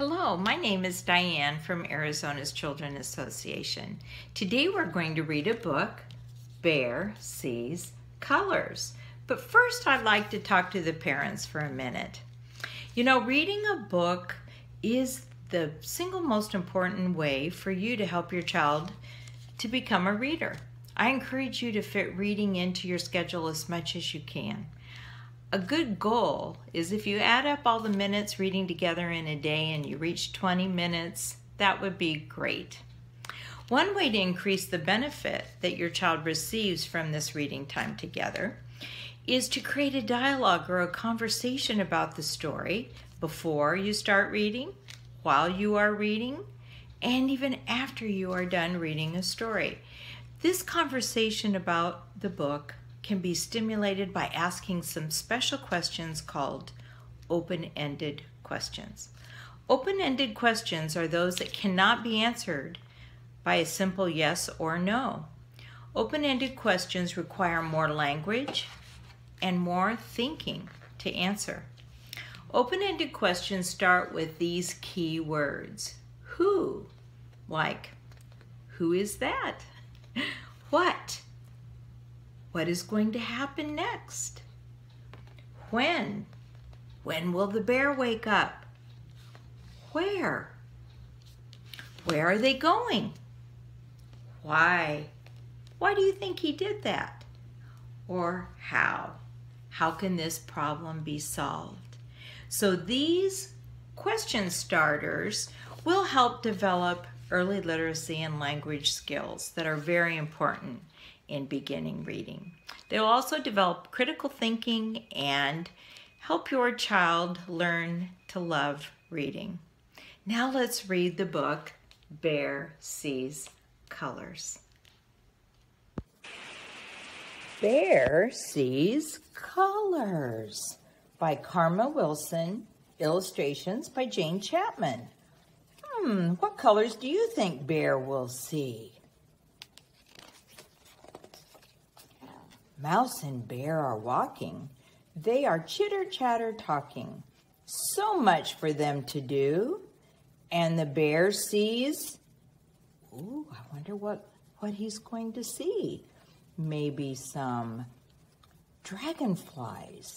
Hello, my name is Diane from Arizona's Children Association. Today we're going to read a book, Bear Sees Colors. But first I'd like to talk to the parents for a minute. You know, reading a book is the single most important way for you to help your child to become a reader. I encourage you to fit reading into your schedule as much as you can. A good goal is if you add up all the minutes reading together in a day and you reach 20 minutes, that would be great. One way to increase the benefit that your child receives from this reading time together is to create a dialogue or a conversation about the story before you start reading, while you are reading, and even after you are done reading a story. This conversation about the book can be stimulated by asking some special questions called open-ended questions. Open-ended questions are those that cannot be answered by a simple yes or no. Open-ended questions require more language and more thinking to answer. Open-ended questions start with these key words. Who? Like, who is that? What? What is going to happen next? When? When will the bear wake up? Where? Where are they going? Why? Why do you think he did that? Or how? How can this problem be solved? So these question starters will help develop early literacy and language skills that are very important in beginning reading. They'll also develop critical thinking and help your child learn to love reading. Now let's read the book, Bear Sees Colors. Bear Sees Colors by Karma Wilson, illustrations by Jane Chapman. Hmm, what colors do you think Bear will see? Mouse and Bear are walking. They are chitter-chatter talking. So much for them to do. And the bear sees, ooh, I wonder what, what he's going to see. Maybe some dragonflies.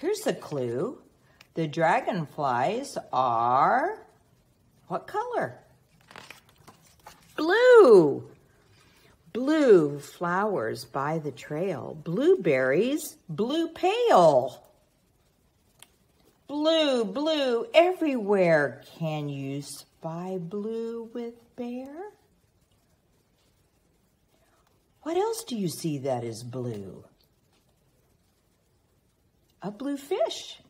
Here's a clue. The dragonflies are, what color? Blue blue flowers by the trail, blueberries, blue pail. Blue, blue, everywhere. Can you spy blue with bear? What else do you see that is blue? A blue fish.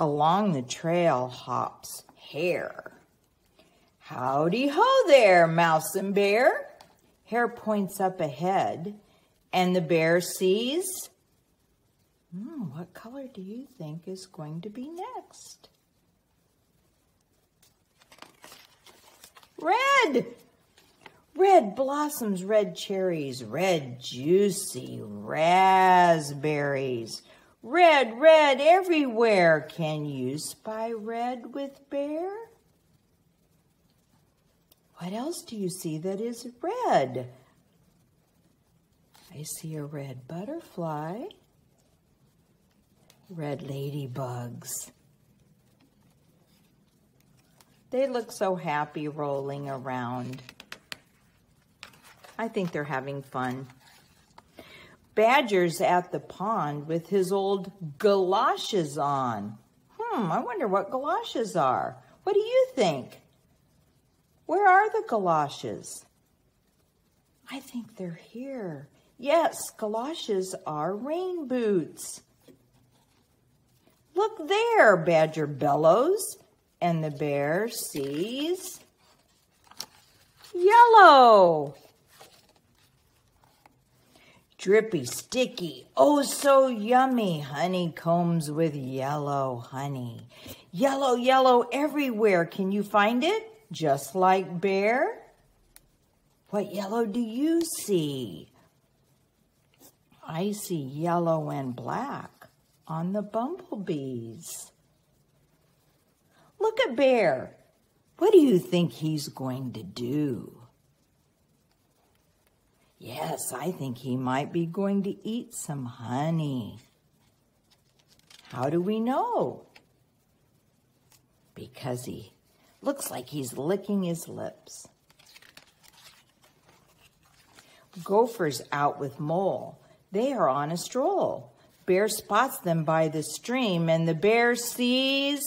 Along the trail hops hare. Howdy ho there, Mouse and Bear. Hare points up ahead, and the bear sees, hmm, what color do you think is going to be next? Red! Red blossoms, red cherries, red juicy raspberries. Red, red everywhere. Can you spy red with bear? What else do you see that is red? I see a red butterfly, red ladybugs. They look so happy rolling around. I think they're having fun. Badger's at the pond with his old galoshes on. Hmm, I wonder what galoshes are. What do you think? Where are the galoshes? I think they're here. Yes, galoshes are rain boots. Look there, Badger bellows, and the bear sees yellow. Drippy, sticky, oh so yummy honeycombs with yellow honey. Yellow, yellow everywhere. Can you find it? Just like bear? What yellow do you see? I see yellow and black on the bumblebees. Look at Bear. What do you think he's going to do? Yes, I think he might be going to eat some honey. How do we know? Because he looks like he's licking his lips. Gopher's out with Mole. They are on a stroll. Bear spots them by the stream, and the bear sees...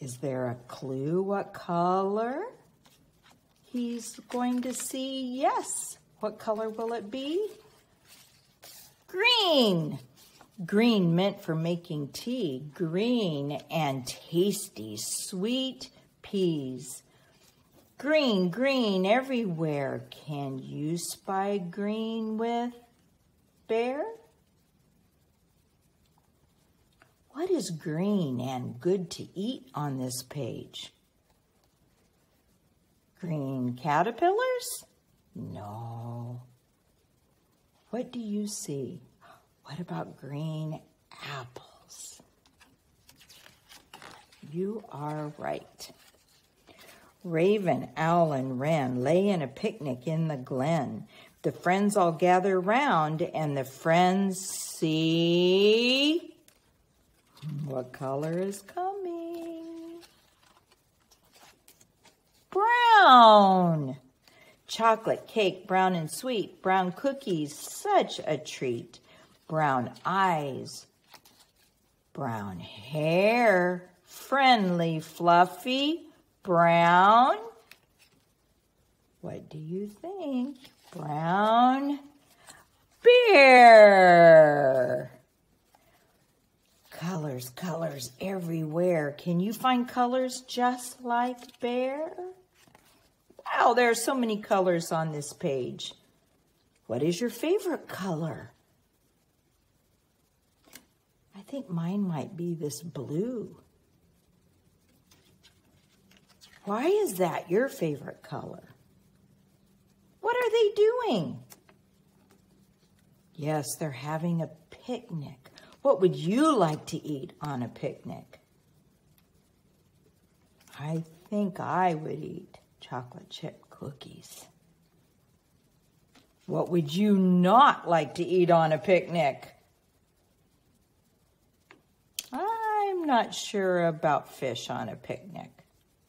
Is there a clue what color? He's going to see yes. What color will it be? Green. Green meant for making tea. Green and tasty, sweet peas. Green, green everywhere. Can you spy green with bear? What is green and good to eat on this page? Green caterpillars? No. What do you see? What about green apples? You are right. Raven, owl, and wren lay in a picnic in the glen. The friends all gather round, and the friends see what color is coming? Brown. Chocolate cake, brown and sweet. Brown cookies, such a treat. Brown eyes. Brown hair, friendly, fluffy. Brown. What do you think? Brown bear. Colors, colors everywhere. Can you find colors just like bear? Wow, there are so many colors on this page. What is your favorite color? I think mine might be this blue. Why is that your favorite color? What are they doing? Yes, they're having a picnic. What would you like to eat on a picnic? I think I would eat chocolate chip cookies. What would you not like to eat on a picnic? I'm not sure about fish on a picnic.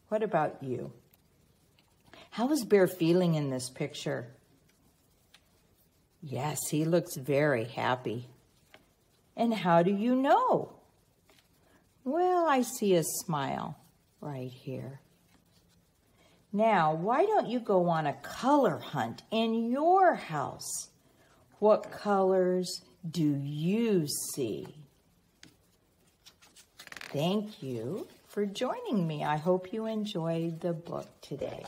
What about you? How is Bear feeling in this picture? Yes, he looks very happy. And how do you know? Well, I see a smile right here. Now, why don't you go on a color hunt in your house? What colors do you see? Thank you for joining me. I hope you enjoyed the book today.